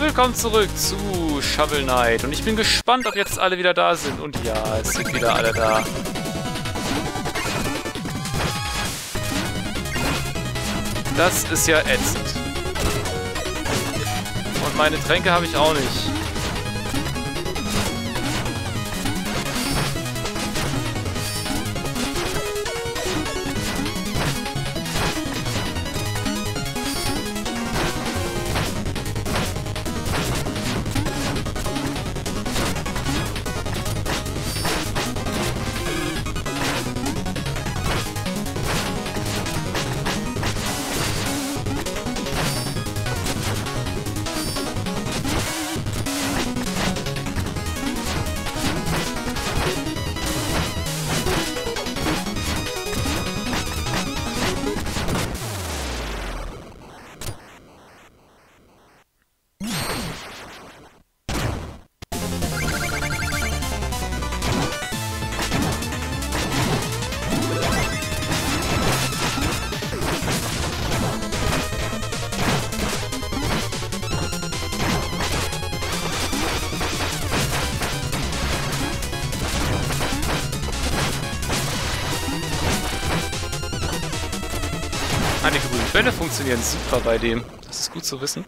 willkommen zurück zu Shovel Knight. Und ich bin gespannt, ob jetzt alle wieder da sind. Und ja, es sind wieder alle da. Das ist ja ätzend. Und meine Tränke habe ich auch nicht. Bälle funktionieren super bei dem. Das ist gut zu wissen.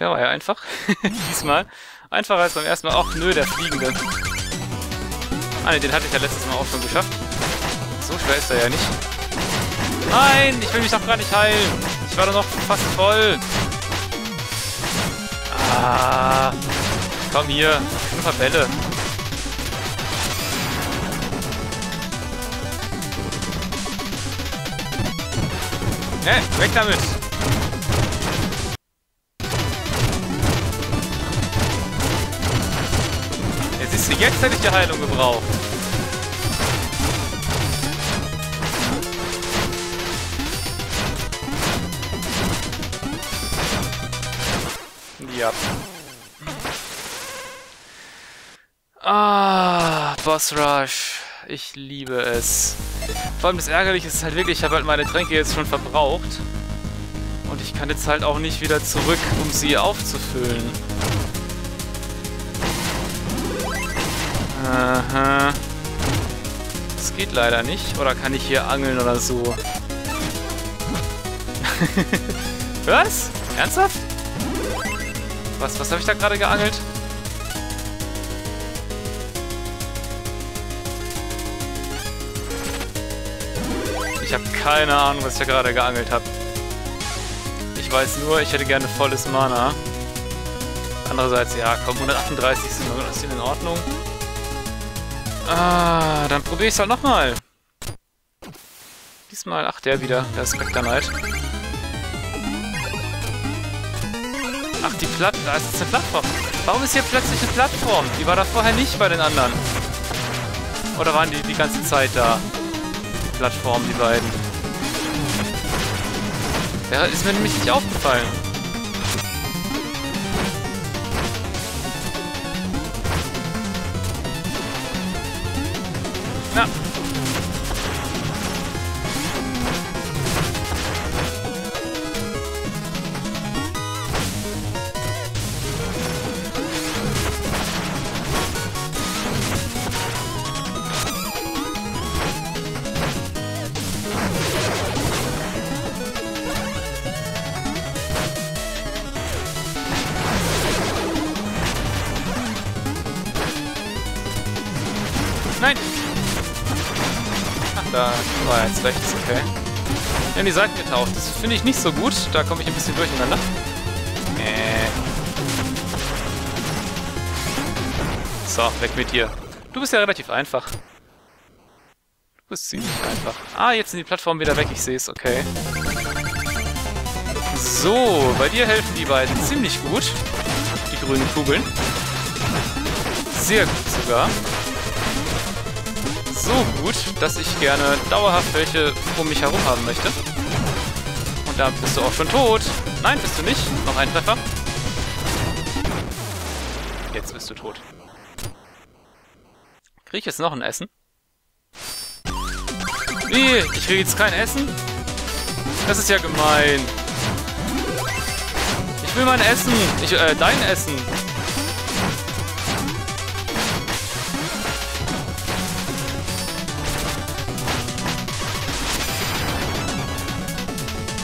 Der war ja einfach. Diesmal. Einfacher als beim ersten Mal. Ach nö, der Fliegende. Ah ne, den hatte ich ja letztes Mal auch schon geschafft. So schwer ist er ja nicht. Nein, ich will mich doch gar nicht heilen. Ich war doch noch fast voll. Ah. Komm hier. Paar Bälle. Ne, weg damit! Ja, siehst du, jetzt hätte ich die Heilung gebraucht. Ja. Ah, Boss Rush. Ich liebe es. Vor allem das Ärgerliche ist halt wirklich, ich habe halt meine Tränke jetzt schon verbraucht. Und ich kann jetzt halt auch nicht wieder zurück, um sie aufzufüllen. Aha. Das geht leider nicht. Oder kann ich hier angeln oder so? was? Ernsthaft? Was, was habe ich da gerade geangelt? Ich habe keine Ahnung, was ich da gerade geangelt habe. Ich weiß nur, ich hätte gerne volles Mana. Andererseits, ja, komm, 138 sind in Ordnung. Ah, dann probiere ich es halt nochmal. Diesmal, ach, der wieder, der Spectre Knight. Ach, die Platte, da ist jetzt eine Plattform. Warum ist hier plötzlich eine Plattform? Die war da vorher nicht bei den anderen. Oder waren die die ganze Zeit da? Plattform, die beiden. Ja, ist mir nämlich nicht aufgefallen. Nein! Ach, da war jetzt rechts, okay. Ja, in die Seiten getaucht. Das finde ich nicht so gut. Da komme ich ein bisschen durcheinander. Äh. So, weg mit dir. Du bist ja relativ einfach. Du bist ziemlich einfach. Ah, jetzt sind die Plattformen wieder weg. Ich sehe es, okay. So, bei dir helfen die beiden ziemlich gut. Die grünen Kugeln. Sehr gut sogar so gut, dass ich gerne dauerhaft welche um mich herum haben möchte. Und da bist du auch schon tot. Nein, bist du nicht. Noch ein Treffer. Jetzt bist du tot. Krieg ich jetzt noch ein Essen? Wie? Ich kriege jetzt kein Essen? Das ist ja gemein. Ich will mein Essen. Ich, äh, dein Essen.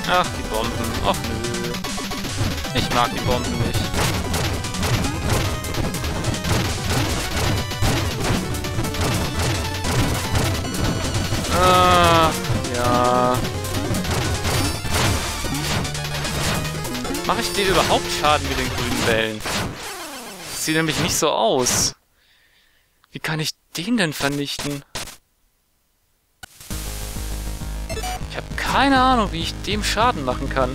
Ach, die Bomben. Ach nö. Ich mag die Bomben nicht. Ah, ja. Mache ich dir überhaupt Schaden mit den grünen Wellen? Sieht nämlich nicht so aus. Wie kann ich den denn vernichten? Keine Ahnung, wie ich dem Schaden machen kann.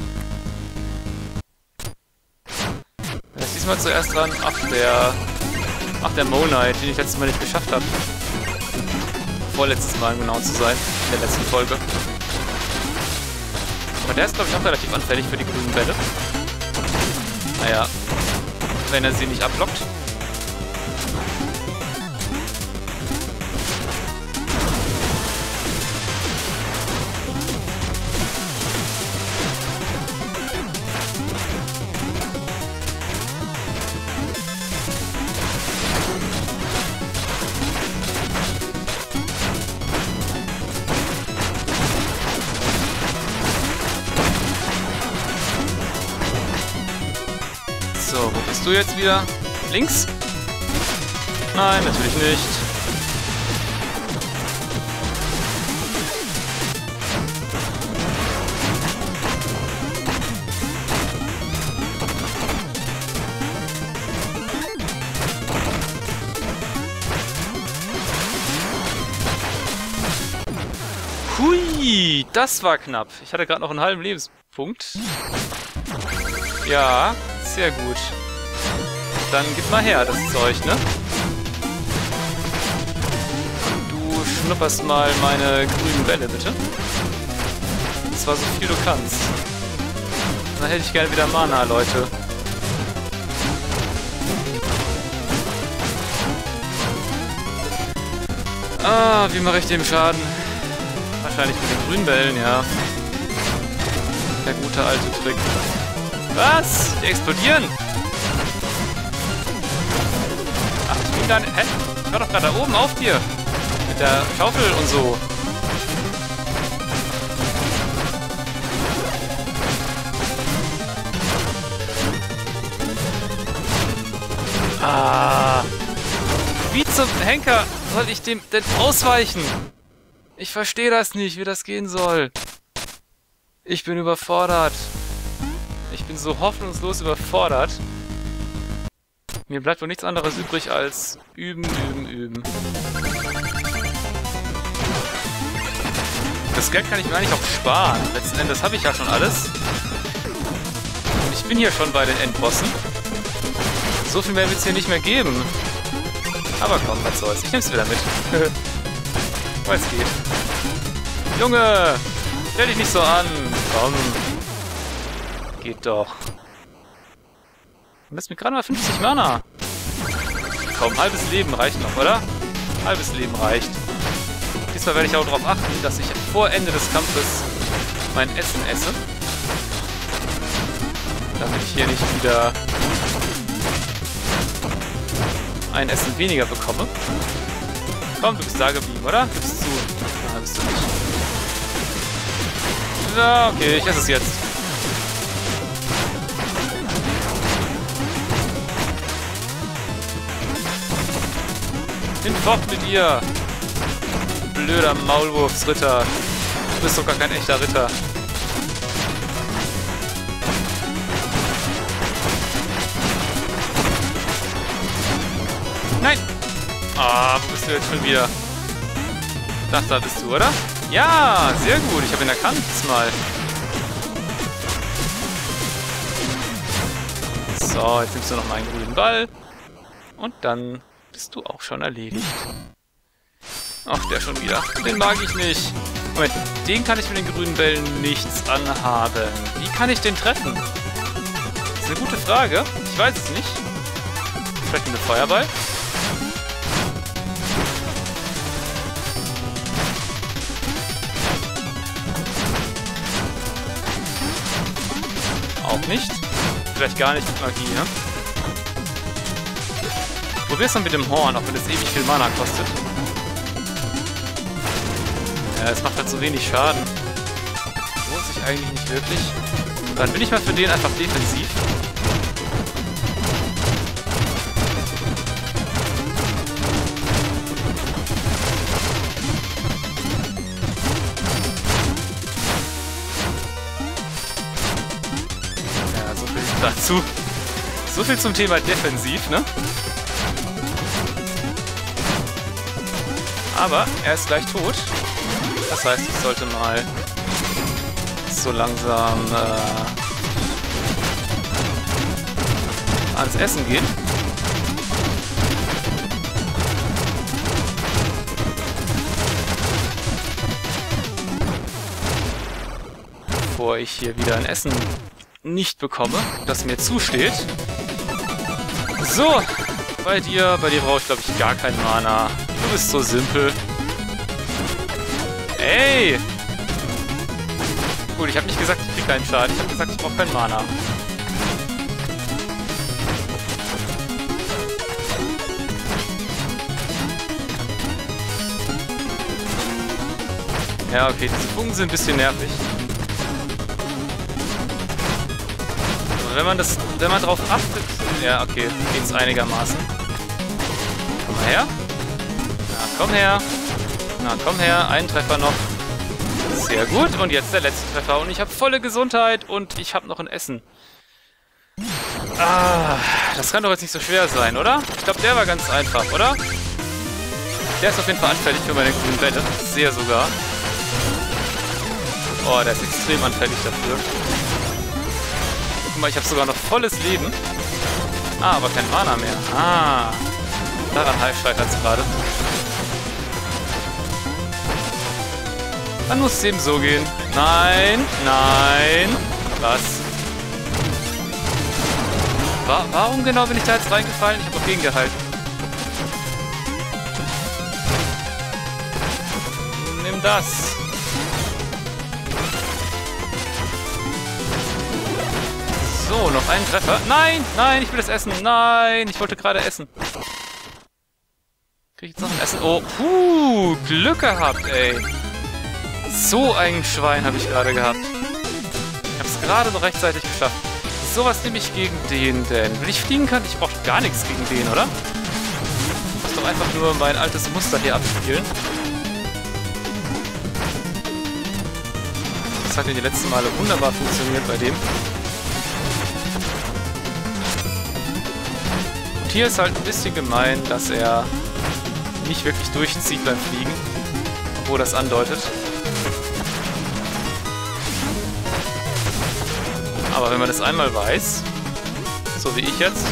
Wer ist diesmal zuerst dran? Ach, der... Ach, der Mo Knight, den ich letztes Mal nicht geschafft habe. Vorletztes Mal, um genau zu sein. In der letzten Folge. Aber der ist, glaube ich, auch relativ anfällig für die grünen Bälle. Naja, wenn er sie nicht ablockt. So, wo bist du jetzt wieder? Links? Nein, natürlich nicht. Hui, das war knapp. Ich hatte gerade noch einen halben Lebenspunkt. Ja, sehr gut. Dann gib mal her, das Zeug, ne? Du schnupperst mal meine grünen Bälle, bitte. Und zwar so viel du kannst. Dann hätte ich gerne wieder Mana, Leute. Ah, wie mache ich dem Schaden? Wahrscheinlich mit den grünen Bällen, ja. Der gute alte Trick. Was? Die explodieren? Ach, ich bin nicht... Hä? Ich war doch gerade da oben auf dir. Mit der Schaufel und so. Ah. Wie zum Henker soll ich dem denn ausweichen? Ich verstehe das nicht, wie das gehen soll. Ich bin überfordert. Ich bin so hoffnungslos überfordert. Mir bleibt wohl nichts anderes übrig als üben, üben, üben. Das Geld kann ich mir eigentlich auch sparen. Letzten Endes habe ich ja schon alles. Und ich bin hier schon bei den Endbossen. So viel mehr wird es hier nicht mehr geben. Aber komm, was soll's. Ich nehm's wieder mit. Weil es geht. Junge! Stell dich nicht so an. Komm. Geht doch. Und das mit gerade mal 50 Mana. Komm, halbes Leben reicht noch, oder? Halbes Leben reicht. Diesmal werde ich auch darauf achten, dass ich vor Ende des Kampfes mein Essen esse. Damit ich hier nicht wieder ein Essen weniger bekomme. Komm, du bist da geblieben, oder? Gibst zu. Nein, bist du nicht. Ja, okay, ich esse es jetzt. Hinfort mit ihr! Blöder Maulwurfsritter. Du bist doch gar kein echter Ritter. Nein! Ah, wo bist du jetzt schon wieder? Dachte, da bist du, oder? Ja, sehr gut. Ich habe ihn erkannt diesmal. So, jetzt nimmst du noch mal einen grünen Ball. Und dann bist du auch schon erledigt. Ach, der schon wieder. Den mag ich nicht. Moment, den kann ich mit den grünen Bällen nichts anhaben. Wie kann ich den treffen? Das ist eine gute Frage. Ich weiß es nicht. Vielleicht mit einem Feuerball? Nicht. vielleicht gar nicht mit Magie, ne? Probier's dann mit dem Horn, auch wenn es ewig viel Mana kostet. Ja, es macht halt so wenig Schaden. Lohnt sich eigentlich nicht wirklich. Dann bin ich mal für den einfach defensiv. Dazu. So viel zum Thema defensiv, ne? Aber er ist gleich tot. Das heißt, ich sollte mal so langsam äh, ans Essen gehen. Bevor ich hier wieder ein Essen nicht bekomme, das mir zusteht. So, bei dir, bei dir brauche ich glaube ich gar kein Mana. Du bist so simpel. Ey! Gut, ich habe nicht gesagt, ich krieg keinen Schaden. Ich habe gesagt, ich brauche kein Mana. Ja, okay, diese Funken sind ein bisschen nervig. Wenn man das, wenn man drauf achtet... Ja, okay, geht's einigermaßen. Komm mal her. Na, komm her. Na, komm her. Ein Treffer noch. Sehr gut. Und jetzt der letzte Treffer. Und ich habe volle Gesundheit und ich habe noch ein Essen. Ah, das kann doch jetzt nicht so schwer sein, oder? Ich glaube, der war ganz einfach, oder? Der ist auf jeden Fall anfällig für meine grünen Bälle. Sehr sogar. Oh, der ist extrem anfällig dafür. Mal, ich habe sogar noch volles Leben. Ah, aber kein Mana mehr. Ah, daran scheitert es gerade. Dann muss es eben so gehen. Nein, nein. Was? Wa warum genau bin ich da jetzt reingefallen? Ich habe auch gegengehalten. Nimm das. So, noch einen Treffer. Nein, nein, ich will das essen. Nein, ich wollte gerade essen. Krieg ich jetzt noch ein Essen? Oh, puh, Glück gehabt, ey. So ein Schwein habe ich gerade gehabt. Ich habe es gerade noch rechtzeitig geschafft. Sowas nehme ich gegen den denn. Wenn ich fliegen kann, ich brauche gar nichts gegen den, oder? Ich muss doch einfach nur mein altes Muster hier abspielen. Das hat ja die letzten Male wunderbar funktioniert bei dem. Und hier ist halt ein bisschen gemein, dass er nicht wirklich durchzieht beim Fliegen. Obwohl das andeutet. Aber wenn man das einmal weiß, so wie ich jetzt,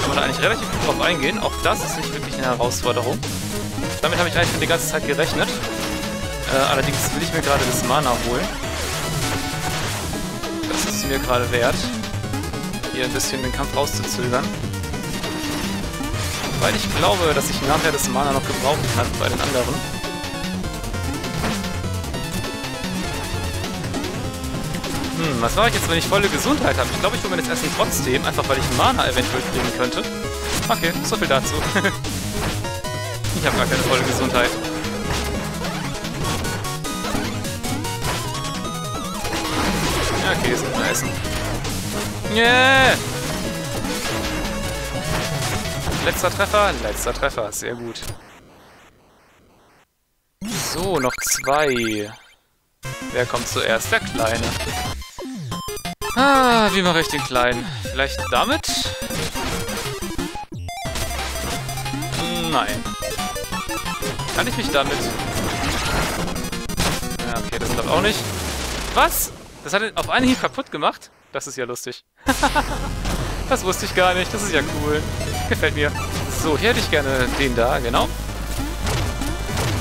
kann man da eigentlich relativ gut drauf eingehen. Auch das ist nicht wirklich eine Herausforderung. Damit habe ich eigentlich schon die ganze Zeit gerechnet. Äh, allerdings will ich mir gerade das Mana holen. Das ist mir gerade wert, hier ein bisschen den Kampf rauszuzögern. Weil ich glaube, dass ich nachher das Mana noch gebrauchen kann bei den anderen. Hm, was mache ich jetzt, wenn ich volle Gesundheit habe? Ich glaube, ich hole mir das Essen trotzdem, einfach weil ich Mana eventuell kriegen könnte. Okay, so viel dazu. ich habe gar keine volle Gesundheit. Ja, okay, muss man essen. Yeah! Letzter Treffer, letzter Treffer, sehr gut. So, noch zwei. Wer kommt zuerst? Der Kleine. Ah, wie mache ich den Kleinen? Vielleicht damit? Nein. Kann ich mich damit... Ja, okay, das klappt auch nicht. Was? Das hat ihn auf einen Hieb kaputt gemacht? Das ist ja lustig. das wusste ich gar nicht. Das ist ja cool. Gefällt mir. So, hier hätte ich gerne den da, genau.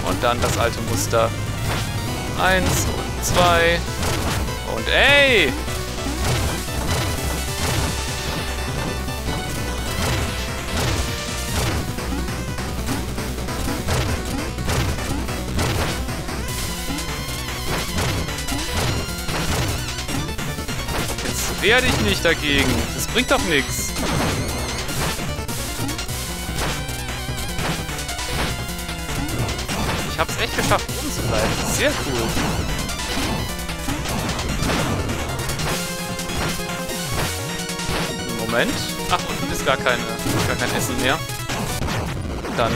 Und dann das alte Muster. Eins und zwei. Und ey! Wehr dich nicht dagegen. Das bringt doch nichts. Ich hab's echt geschafft, oben zu bleiben. Sehr cool. Moment. Ach, unten ist gar, keine, gar kein Essen mehr. Dann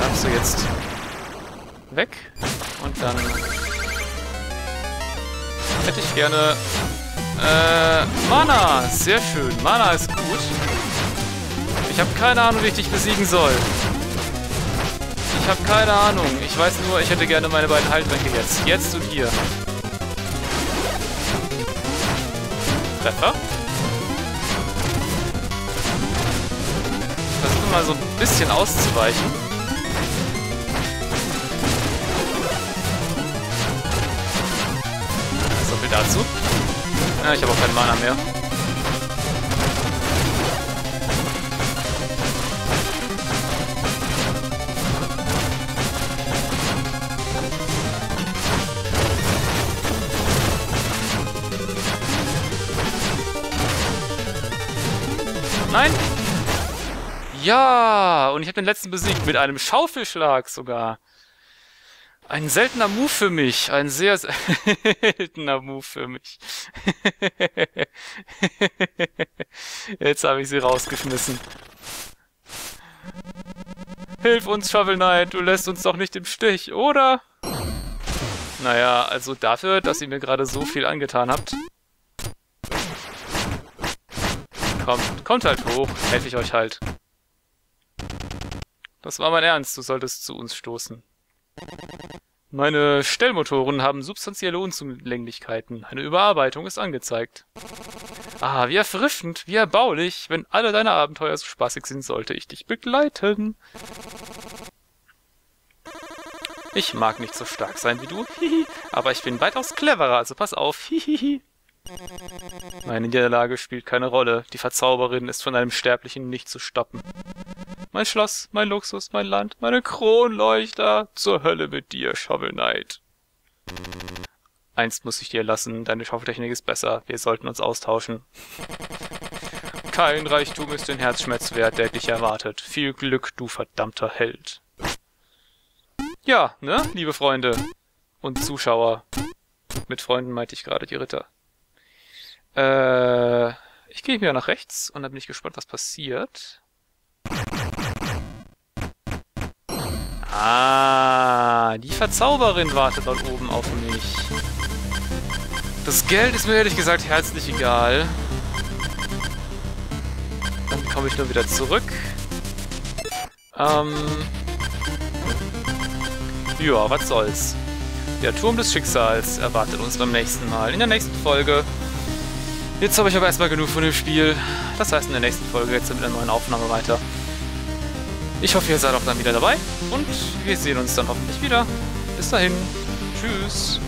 darfst du jetzt weg. Und dann hätte ich gerne äh, Mana. Sehr schön. Mana ist gut. Ich habe keine Ahnung, wie ich dich besiegen soll. Ich habe keine Ahnung. Ich weiß nur, ich hätte gerne meine beiden Heiltränke jetzt. Jetzt und hier. Treffer. Versuche mal so ein bisschen auszuweichen. Dazu. Ja, ich habe auch keinen Mana mehr. Nein! Ja! Und ich habe den letzten besiegt mit einem Schaufelschlag sogar. Ein seltener Move für mich. Ein sehr seltener Move für mich. Jetzt habe ich sie rausgeschmissen. Hilf uns, Shovel Knight. Du lässt uns doch nicht im Stich, oder? Naja, also dafür, dass ihr mir gerade so viel angetan habt, Kommt, kommt halt hoch, helfe ich euch halt. Das war mein Ernst, du solltest zu uns stoßen. Meine Stellmotoren haben substanzielle Unzulänglichkeiten. Eine Überarbeitung ist angezeigt. Ah, wie erfrischend, wie erbaulich. Wenn alle deine Abenteuer so spaßig sind, sollte ich dich begleiten. Ich mag nicht so stark sein wie du, hihi, aber ich bin weitaus cleverer, also pass auf, hihihi. Meine Niederlage spielt keine Rolle. Die Verzauberin ist von einem Sterblichen nicht zu stoppen. Mein Schloss, mein Luxus, mein Land, meine Kronleuchter. Zur Hölle mit dir, Shovel Knight. Einst muss ich dir lassen, deine Schaufeltechnik ist besser. Wir sollten uns austauschen. Kein Reichtum ist den Herzschmerz wert, der dich erwartet. Viel Glück, du verdammter Held. Ja, ne, liebe Freunde und Zuschauer. Mit Freunden meinte ich gerade die Ritter. Äh, ich gehe wieder nach rechts und dann bin ich gespannt, was passiert. Ah, die Verzauberin wartet dort oben auf mich. Das Geld ist mir ehrlich gesagt herzlich egal. Dann komme ich nur wieder zurück. Ähm... Ja, was soll's. Der Turm des Schicksals erwartet uns beim nächsten Mal. In der nächsten Folge Jetzt habe ich aber erstmal genug von dem Spiel. Das heißt, in der nächsten Folge geht es mit einer neuen Aufnahme weiter. Ich hoffe, ihr seid auch dann wieder dabei und wir sehen uns dann hoffentlich wieder. Bis dahin. Tschüss.